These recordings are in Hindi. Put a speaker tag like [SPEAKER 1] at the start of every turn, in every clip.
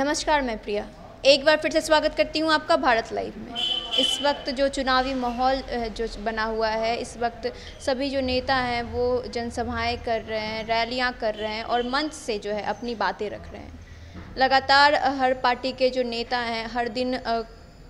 [SPEAKER 1] नमस्कार, मैं प्रिया। एक बार फिर से स्वागत करती हूँ आपका भारत लाइव में। इस वक्त जो चुनावी माहौल जो बना हुआ है, इस वक्त सभी जो नेता हैं, वो जनसभाएँ कर रहे हैं, रैलियाँ कर रहे हैं और मंच से जो है अपनी बातें रख रहे हैं। लगातार हर पार्टी के जो नेता हैं, हर दिन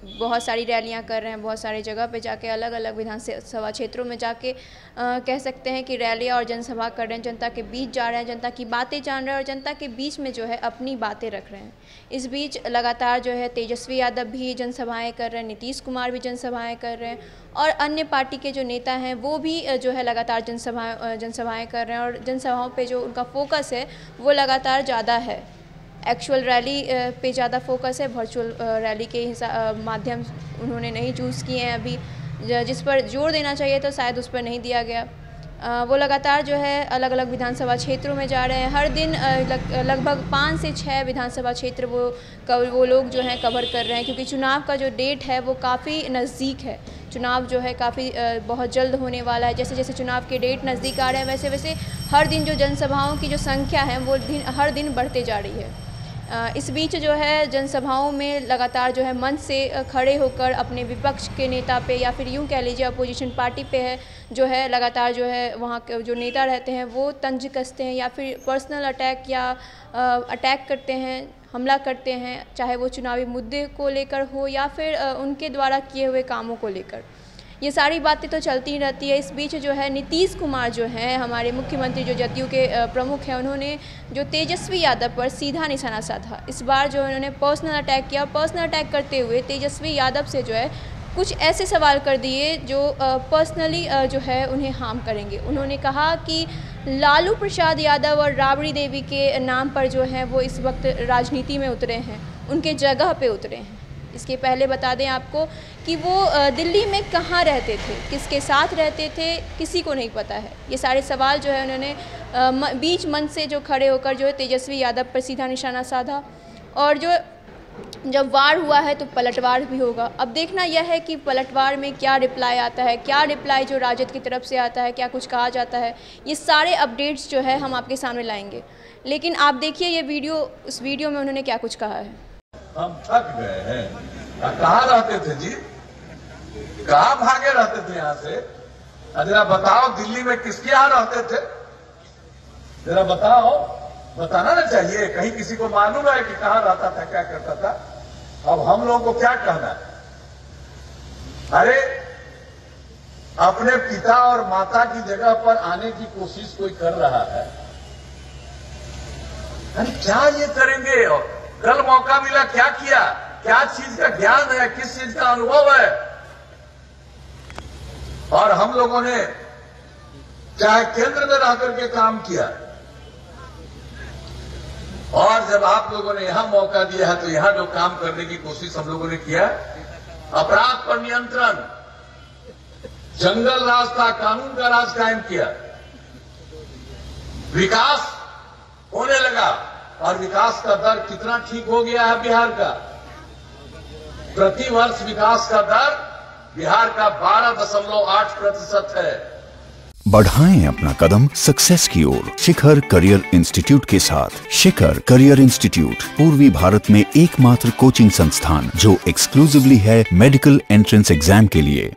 [SPEAKER 1] बहुत सारी रैलियाँ कर रहे हैं बहुत सारी जगह पे जाके अलग अलग विधानसभा क्षेत्रों में जाके आ, कह सकते हैं कि रैलियाँ और जनसभा कर रहे हैं। जनता के बीच जा रहे हैं जनता की बातें जान रहे हैं और जनता के बीच में जो है अपनी बातें रख रहे हैं। इस बीच लगातार जो है तेजस्वी यादव भी जनसभाएँ कर रहे हैं नीतीश कुमार भी जनसभाएँ कर रहे हैं और अन्य पार्टी के जो नेता हैं वो भी जो है लगातार जनसभा जनसभाएँ कर रहे हैं और जनसभाओं पर जो उनका फोकस है वो लगातार ज़्यादा है। एक्चुअल रैली पे ज़्यादा फोकस है। वर्चुअल रैली के माध्यम उन्होंने नहीं चूज़ किए हैं अभी। जिस पर ज़ोर देना चाहिए तो शायद उस पर नहीं दिया गया। वो लगातार जो है अलग अलग विधानसभा क्षेत्रों में जा रहे हैं। हर दिन लगभग पाँच से छः विधानसभा क्षेत्र वो कवर वो लोग जो हैं कवर कर रहे हैं। क्योंकि चुनाव का जो डेट है, वो काफ़ी नज़दीक है। चुनाव जो है, काफ़ी बहुत जल्द होने वाला है। जैसे जैसे चुनाव के डेट नज़दीक आ रहे हैं वैसे वैसे हर दिन जो जनसभाओं की जो संख्या है, वो दिन, हर दिन बढ़ते जा रही है। इस बीच जो है, जनसभाओं में लगातार जो है मंच से खड़े होकर अपने विपक्ष के नेता पे या फिर यूँ कह लीजिए अपोजिशन पार्टी पे है, जो है लगातार जो है वहाँ के जो नेता रहते हैं, वो तंज कसते हैं या फिर पर्सनल अटैक या अटैक करते हैं, हमला करते हैं, चाहे वो चुनावी मुद्दे को लेकर हो या फिर उनके द्वारा किए हुए कामों को लेकर। ये सारी बातें तो चलती ही रहती है। इस बीच जो है, नीतीश कुमार जो हैं, हमारे मुख्यमंत्री जो जदयू के प्रमुख हैं, उन्होंने जो तेजस्वी यादव पर सीधा निशाना साधा। इस बार जो उन्होंने पर्सनल अटैक किया पर्सनल अटैक करते हुए तेजस्वी यादव से जो है, कुछ ऐसे सवाल कर दिए जो पर्सनली जो है, उन्हें हार्म करेंगे। उन्होंने कहा कि लालू प्रसाद यादव और राबड़ी देवी के नाम पर जो है, वो इस वक्त राजनीति में उतरे हैं। उनके जगह पे उतरे हैं। इसके पहले बता दें आपको कि वो दिल्ली में कहाँ रहते थे, किसके साथ रहते थे, किसी को नहीं पता है। ये सारे सवाल जो है उन्होंने बीच मंच से जो खड़े होकर जो है तेजस्वी यादव पर सीधा निशाना साधा और जो, जब वार हुआ है तो पलटवार भी होगा। अब देखना यह है कि पलटवार में क्या रिप्लाई आता है, क्या रिप्लाई जो राजद की तरफ़ से आता है, क्या कुछ कहा जाता है, ये सारे अपडेट्स जो है हम आपके सामने लाएँगे। लेकिन आप देखिए ये वीडियो, उस वीडियो में उन्होंने क्या कुछ कहा है।
[SPEAKER 2] हम थक गए हैं। कहा रहते थे जी? कहा भागे रहते थे यहाँ से? जरा बताओ, दिल्ली में किसके यहाँ रहते थे? जरा बताओ। बताना ना चाहिए, कहीं किसी को मालूम है कि कहाँ रहता था, क्या करता था? अब हम लोगों को क्या कहना है? अरे, अपने पिता और माता की जगह पर आने की कोशिश कोई कर रहा है? अरे क्या ये करेंगे? और कल मौका मिला, क्या किया? क्या चीज़ का ज्ञान है? किस चीज़ का अनुभव है? और हम लोगों ने चाहे केंद्र में रह करके काम किया, और जब आप लोगों ने यहाँ मौका दिया है तो यहाँ जो काम करने की कोशिश हम लोगों ने किया, अपराध पर नियंत्रण, जंगल राज कानून का राज कायम किया, विकास होने लगा। और विकास का दर कितना ठीक हो गया है बिहार का? प्रति वर्ष विकास का दर बिहार का बारह दशमलव आठ प्रतिशत है।
[SPEAKER 3] बढ़ाएँ अपना कदम सक्सेस की ओर। शिखर करियर इंस्टीट्यूट के साथ। शिखर करियर इंस्टीट्यूट, पूर्वी भारत में एकमात्र कोचिंग संस्थान, जो एक्सक्लूसिवली है मेडिकल एंट्रेंस एग्ज़ाम के लिए।